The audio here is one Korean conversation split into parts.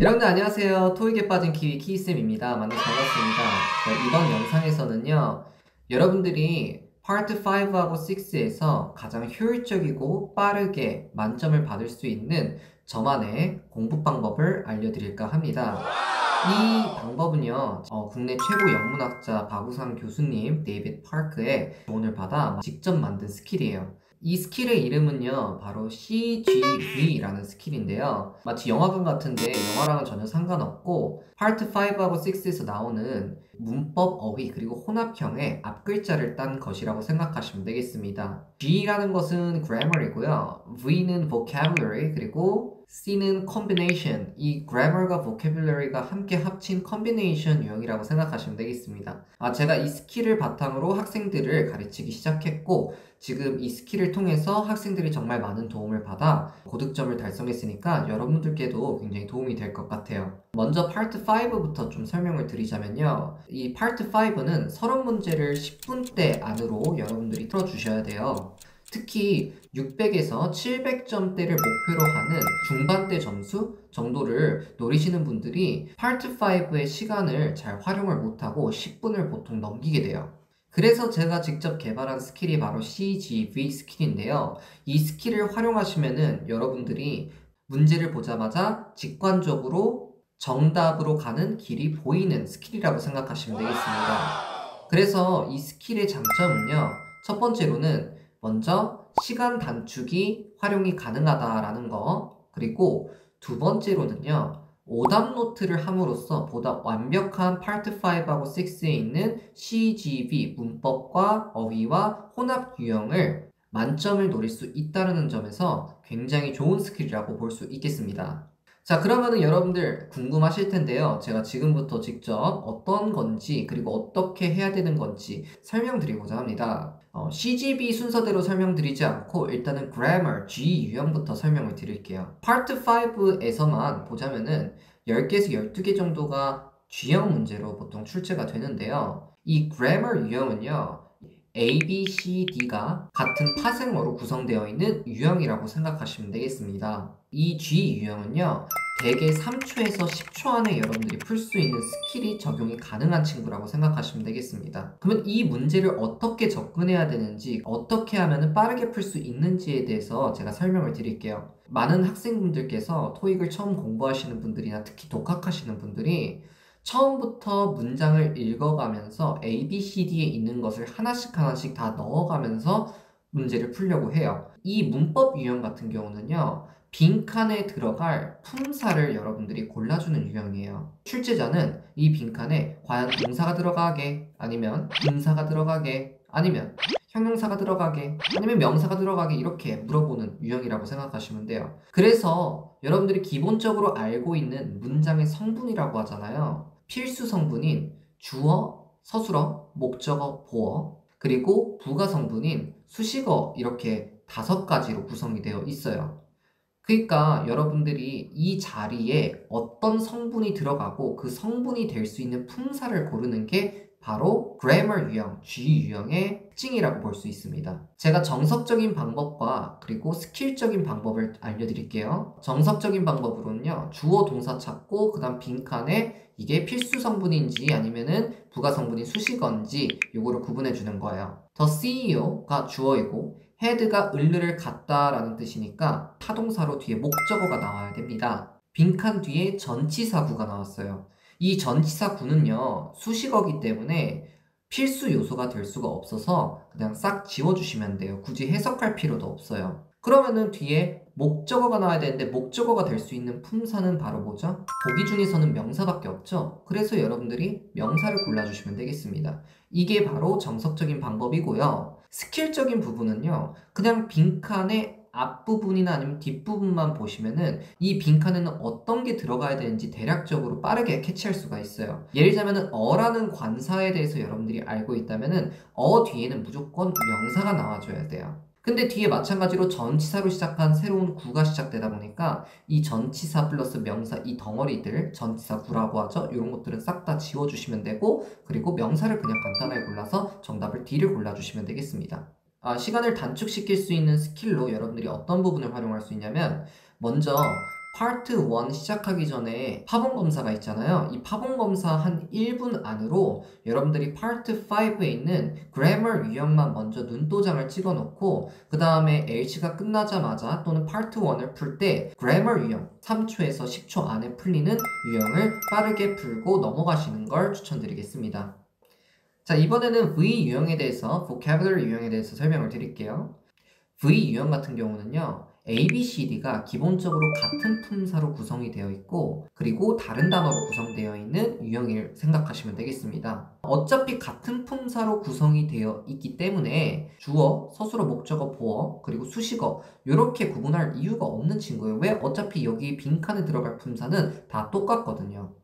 여러분들 안녕하세요. 토익에 빠진 키위 키쌤입니다. 만나서 반갑습니다. 네, 이번 영상에서는요. 여러분들이 파트 5하고 6에서 가장 효율적이고 빠르게 만점을 받을 수 있는 저만의 공부 방법을 알려드릴까 합니다. 이 방법은요, 어, 국내 최고 영문학자 박우상 교수님 데이빗 파크의 조언을 받아 직접 만든 스킬이에요. 이 스킬의 이름은요, 바로 CGV라는 스킬인데요. 마치 영화관 같은데 영화랑은 전혀 상관없고, 파트 5하고 6에서 나오는 문법, 어휘, 그리고 혼합형의 앞글자를 딴 것이라고 생각하시면 되겠습니다. G라는 것은 grammar이고요. V는 vocabulary, 그리고 C는 combination, 이 grammar과 vocabulary가 함께 합친 combination 유형이라고 생각하시면 되겠습니다. 아, 제가 이 스킬을 바탕으로 학생들을 가르치기 시작했고, 지금 이 스킬을 통해서 학생들이 정말 많은 도움을 받아 고득점을 달성했으니까 여러분들께도 굉장히 도움이 될 것 같아요. 먼저 파트 5부터 좀 설명을 드리자면요. 이 파트 5는 서른 문제를 10분대 안으로 여러분들이 풀어주셔야 돼요. 특히 600에서 700점대를 목표로 하는 중반대 점수 정도를 노리시는 분들이 파트 5의 시간을 잘 활용을 못하고 10분을 보통 넘기게 돼요. 그래서 제가 직접 개발한 스킬이 바로 CGV 스킬인데요. 이 스킬을 활용하시면은 여러분들이 문제를 보자마자 직관적으로 정답으로 가는 길이 보이는 스킬이라고 생각하시면 되겠습니다. 그래서 이 스킬의 장점은요. 첫 번째로는 먼저 시간 단축이 활용이 가능하다라는 거 그리고 두 번째로는요 오답 노트를 함으로써 보다 완벽한 파트 5하고 6에 있는 CGV 문법과 어휘와 혼합 유형을 만점을 노릴 수 있다는 점에서 굉장히 좋은 스킬이라고 볼 수 있겠습니다. 자, 그러면은 여러분들 궁금하실 텐데요. 제가 지금부터 직접 어떤 건지 그리고 어떻게 해야 되는 건지 설명드리고자 합니다. 어, CGV 순서대로 설명드리지 않고 일단은 grammar, G 유형부터 설명을 드릴게요. 파트 5에서만 보자면은 10개에서 12개 정도가 G형 문제로 보통 출제가 되는데요. 이 grammar 유형은요. A, B, C, D가 같은 파생어로 구성되어 있는 유형이라고 생각하시면 되겠습니다. 이 G 유형은요. 대개 3초에서 10초 안에 여러분들이 풀 수 있는 스킬이 적용이 가능한 친구라고 생각하시면 되겠습니다. 그러면 이 문제를 어떻게 접근해야 되는지, 어떻게 하면 빠르게 풀 수 있는지에 대해서 제가 설명을 드릴게요. 많은 학생분들께서 토익을 처음 공부하시는 분들이나 특히 독학하시는 분들이 처음부터 문장을 읽어가면서 A, B, C, D에 있는 것을 하나씩 하나씩 다 넣어가면서 문제를 풀려고 해요. 이 문법 유형 같은 경우는요. 빈칸에 들어갈 품사를 여러분들이 골라주는 유형이에요. 출제자는 이 빈칸에 과연 동사가 들어가게 아니면 인사가 들어가게 아니면 형용사가 들어가게 아니면 명사가 들어가게 이렇게 물어보는 유형이라고 생각하시면 돼요. 그래서 여러분들이 기본적으로 알고 있는 문장의 성분이라고 하잖아요. 필수 성분인 주어, 서술어, 목적어, 보어 그리고 부가 성분인 수식어 이렇게 다섯 가지로 구성이 되어 있어요. 그러니까 여러분들이 이 자리에 어떤 성분이 들어가고 그 성분이 될 수 있는 품사를 고르는 게 바로 grammar 유형, G 유형의 특징이라고 볼 수 있습니다. 제가 정석적인 방법과 그리고 스킬적인 방법을 알려드릴게요. 정석적인 방법으로는요, 주어 동사 찾고 그 다음 빈칸에 이게 필수 성분인지 아니면은 부가 성분인 수식어인지 요거를 구분해 주는 거예요. 더 CEO가 주어이고 헤드가 을르를 갔다라는 뜻이니까 타동사로 뒤에 목적어가 나와야 됩니다. 빈칸 뒤에 전치사구가 나왔어요. 이 전치사구는요, 수식어기 때문에 필수 요소가 될 수가 없어서 그냥 싹 지워주시면 돼요. 굳이 해석할 필요도 없어요. 그러면은 뒤에 목적어가 나와야 되는데 목적어가 될 수 있는 품사는 바로 뭐죠? 보기 중에서는 명사밖에 없죠? 그래서 여러분들이 명사를 골라주시면 되겠습니다. 이게 바로 정석적인 방법이고요. 스킬적인 부분은요, 그냥 빈칸에 앞부분이나 아니면 뒷부분만 보시면은 이 빈칸에는 어떤 게 들어가야 되는지 대략적으로 빠르게 캐치할 수가 있어요. 예를 들자면은 어라는 관사에 대해서 여러분들이 알고 있다면은 어 뒤에는 무조건 명사가 나와줘야 돼요. 근데 뒤에 마찬가지로 전치사로 시작한 새로운 구가 시작되다 보니까 이 전치사 플러스 명사 이 덩어리들 전치사 구라고 하죠. 이런 것들은 싹 다 지워주시면 되고 그리고 명사를 그냥 간단하게 골라서 정답을 D를 골라주시면 되겠습니다. 아, 시간을 단축시킬 수 있는 스킬로 여러분들이 어떤 부분을 활용할 수 있냐면 먼저 파트 1 시작하기 전에 파본 검사가 있잖아요. 이 파본 검사 한 1분 안으로 여러분들이 파트 5에 있는 grammar 유형만 먼저 눈도장을 찍어 놓고 그 다음에 LC가 끝나자마자 또는 파트 1을 풀 때 grammar 유형 3초에서 10초 안에 풀리는 유형을 빠르게 풀고 넘어가시는 걸 추천드리겠습니다. 자, 이번에는 V 유형에 대해서 vocabulary 유형에 대해서 설명을 드릴게요. V 유형 같은 경우는요. A, B, C, D가 기본적으로 같은 품사로 구성이 되어 있고 그리고 다른 단어로 구성되어 있는 유형을 생각하시면 되겠습니다. 어차피 같은 품사로 구성이 되어 있기 때문에 주어, 서술어, 목적어, 보어, 그리고 수식어 이렇게 구분할 이유가 없는 친구예요. 왜? 어차피 여기 빈칸에 들어갈 품사는 다 똑같거든요.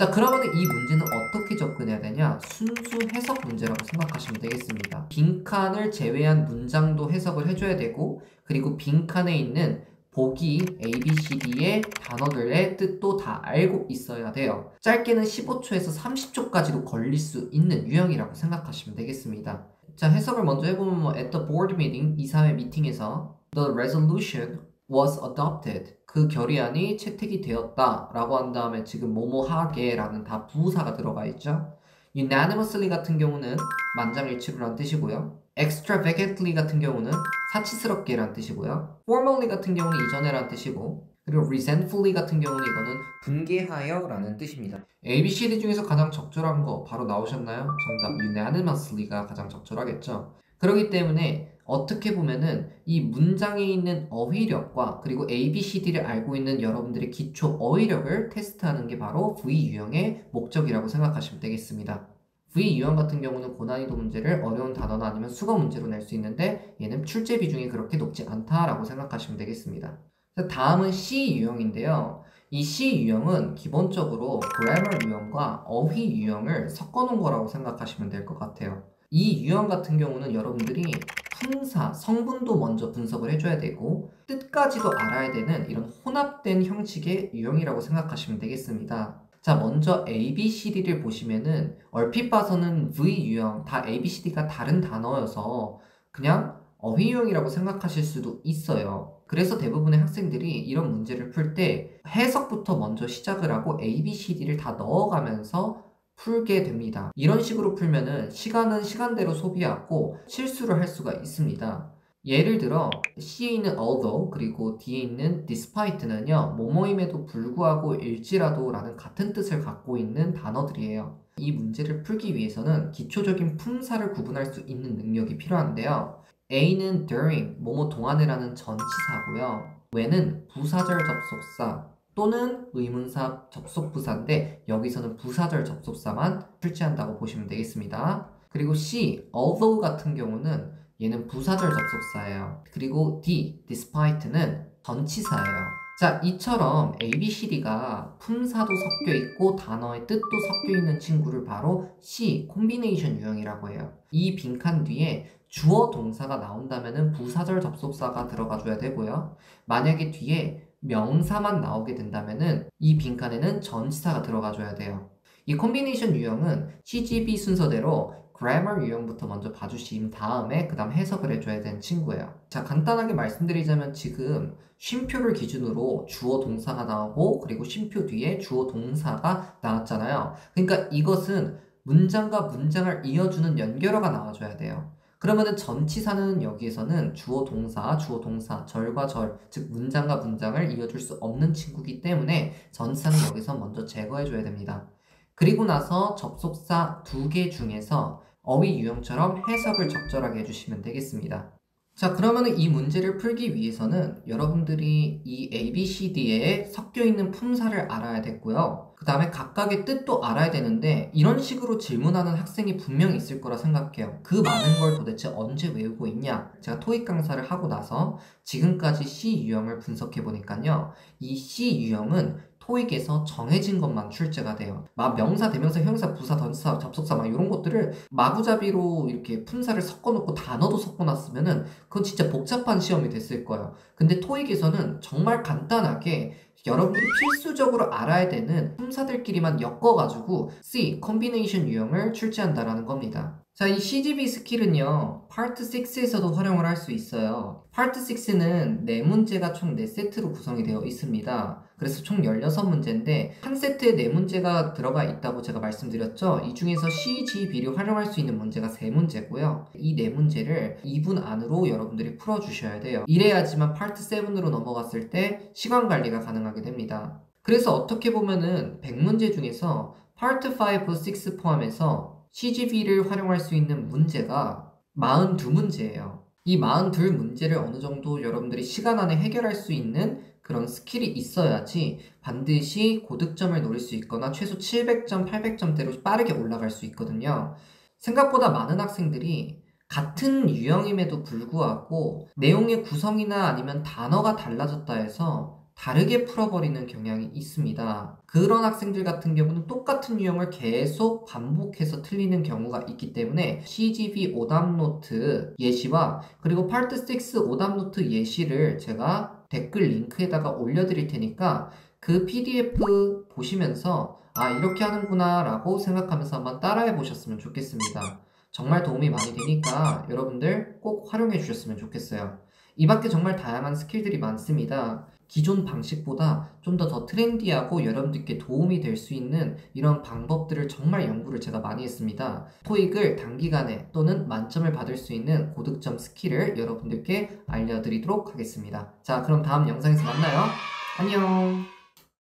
자, 그러면 이 문제는 어떻게 접근해야 되냐? 순수 해석 문제라고 생각하시면 되겠습니다. 빈칸을 제외한 문장도 해석을 해줘야 되고, 그리고 빈칸에 있는 보기 A, B, C, D의 단어들의 뜻도 다 알고 있어야 돼요. 짧게는 15초에서 30초까지도 걸릴 수 있는 유형이라고 생각하시면 되겠습니다. 자, 해석을 먼저 해보면 뭐, at the board meeting, 이사회 미팅에서 the resolution was adopted. 그 결의안이 채택이 되었다 라고 한 다음에 지금 뭐뭐하게 라는 다 부사가 들어가 있죠. unanimously 같은 경우는 만장일치로란 뜻이고요. extravagantly 같은 경우는 사치스럽게 란 뜻이고요. formally 같은 경우는 이전에 란 뜻이고 그리고 resentfully 같은 경우는 이거는 분개하여 라는 뜻입니다. A, B, C, D 중에서 가장 적절한 거 바로 나오셨나요? 정답 unanimously가 가장 적절하겠죠. 그렇기 때문에 어떻게 보면은 이 문장에 있는 어휘력과 그리고 A, B, C, D를 알고 있는 여러분들의 기초 어휘력을 테스트하는 게 바로 V 유형의 목적이라고 생각하시면 되겠습니다. V 유형 같은 경우는 고난이도 문제를 어려운 단어나 아니면 수거 문제로 낼 수 있는데 얘는 출제 비중이 그렇게 높지 않다라고 생각하시면 되겠습니다. 다음은 C 유형인데요. 이 C 유형은 기본적으로 grammar 유형과 어휘 유형을 섞어 놓은 거라고 생각하시면 될 것 같아요. 이 유형 같은 경우는 여러분들이 품사, 성분도 먼저 분석을 해줘야 되고 뜻까지도 알아야 되는 이런 혼합된 형식의 유형이라고 생각하시면 되겠습니다. 자, 먼저 A, B, C, D를 보시면은 얼핏 봐서는 V 유형, 다 A, B, C, D가 다른 단어여서 그냥 어휘 유형이라고 생각하실 수도 있어요. 그래서 대부분의 학생들이 이런 문제를 풀 때 해석부터 먼저 시작을 하고 A, B, C, D를 다 넣어가면서 풀게 됩니다. 이런 식으로 풀면은 시간은 시간대로 소비하고 실수를 할 수가 있습니다. 예를 들어 C에 있는 although 그리고 D에 있는 despite는요 뭐뭐임에도 불구하고 일지라도 라는 같은 뜻을 갖고 있는 단어들이에요. 이 문제를 풀기 위해서는 기초적인 품사를 구분할 수 있는 능력이 필요한데요. A는 during 뭐뭐 동안이라는 전치사고요. when은 부사절 접속사, 또는 의문사 접속부사인데 여기서는 부사절 접속사만 출제한다고 보시면 되겠습니다. 그리고 C, although 같은 경우는 얘는 부사절 접속사예요. 그리고 D, despite는 전치사예요. 자, 이처럼 A, B, C, D가 품사도 섞여 있고 단어의 뜻도 섞여 있는 친구를 바로 C, 콤비네이션 유형이라고 해요. 이 빈칸 뒤에 주어 동사가 나온다면 부사절 접속사가 들어가 줘야 되고요. 만약에 뒤에 명사만 나오게 된다면은 이 빈칸에는 전치사가 들어가줘야 돼요. 이 콤비네이션 유형은 CGB 순서대로 grammar 유형부터 먼저 봐주신 다음에 그 다음 해석을 해줘야 되는 친구예요. 자, 간단하게 말씀드리자면 지금 쉼표를 기준으로 주어 동사가 나오고 그리고 쉼표 뒤에 주어 동사가 나왔잖아요. 그러니까 이것은 문장과 문장을 이어주는 연결어가 나와줘야 돼요. 그러면은 전치사는 여기에서는 주어 동사, 주어 동사, 절과 절, 즉 문장과 문장을 이어줄 수 없는 친구기 때문에 전치사는 여기서 먼저 제거해 줘야 됩니다. 그리고 나서 접속사 두 개 중에서 어휘 유형처럼 해석을 적절하게 해주시면 되겠습니다. 자, 그러면 이 문제를 풀기 위해서는 여러분들이 이 A, B, C, D에 섞여 있는 품사를 알아야 됐고요. 그 다음에 각각의 뜻도 알아야 되는데 이런 식으로 질문하는 학생이 분명히 있을 거라 생각해요. 그 많은 걸 도대체 언제 외우고 있냐? 제가 토익 강사를 하고 나서 지금까지 C 유형을 분석해 보니까요. 이 C 유형은 토익에서 정해진 것만 출제가 돼요. 막 명사, 대명사, 형용사, 부사, 동사, 접속사 막 이런 것들을 마구잡이로 이렇게 품사를 섞어놓고 단어도 섞어놨으면은 그건 진짜 복잡한 시험이 됐을 거예요. 근데 토익에서는 정말 간단하게 여러분들이 필수적으로 알아야 되는 품사들끼리만 엮어가지고 C, combination 유형을 출제한다라는 겁니다. 자, 이 CGV 스킬은요, 파트 6에서도 활용을 할 수 있어요. 파트 6는 4문제가 총 4세트로 구성이 되어 있습니다. 그래서 총 16문제인데, 한 세트에 4문제가 들어가 있다고 제가 말씀드렸죠? 이 중에서 CGV를 활용할 수 있는 문제가 3문제고요. 이 4문제를 2분 안으로 여러분들이 풀어주셔야 돼요. 이래야지만 파트 7으로 넘어갔을 때 시간 관리가 가능하게 됩니다. 그래서 어떻게 보면은 100문제 중에서 파트 5, 6 포함해서 CGV를 활용할 수 있는 문제가 42문제예요. 이 42문제를 어느 정도 여러분들이 시간 안에 해결할 수 있는 그런 스킬이 있어야지 반드시 고득점을 노릴 수 있거나 최소 700점, 800점대로 빠르게 올라갈 수 있거든요. 생각보다 많은 학생들이 같은 유형임에도 불구하고 내용의 구성이나 아니면 단어가 달라졌다 해서 다르게 풀어버리는 경향이 있습니다. 그런 학생들 같은 경우는 똑같은 유형을 계속 반복해서 틀리는 경우가 있기 때문에 CGV 오답노트 예시와 그리고 파트 6 오답노트 예시를 제가 댓글 링크에다가 올려드릴 테니까 그 PDF 보시면서 아 이렇게 하는구나 라고 생각하면서 한번 따라해 보셨으면 좋겠습니다. 정말 도움이 많이 되니까 여러분들 꼭 활용해 주셨으면 좋겠어요. 이 밖에 정말 다양한 스킬들이 많습니다. 기존 방식보다 좀 더 더 트렌디하고 여러분들께 도움이 될 수 있는 이런 방법들을 정말 연구를 제가 많이 했습니다. 토익을 단기간에 또는 만점을 받을 수 있는 고득점 스킬을 여러분들께 알려드리도록 하겠습니다. 자, 그럼 다음 영상에서 만나요. 안녕!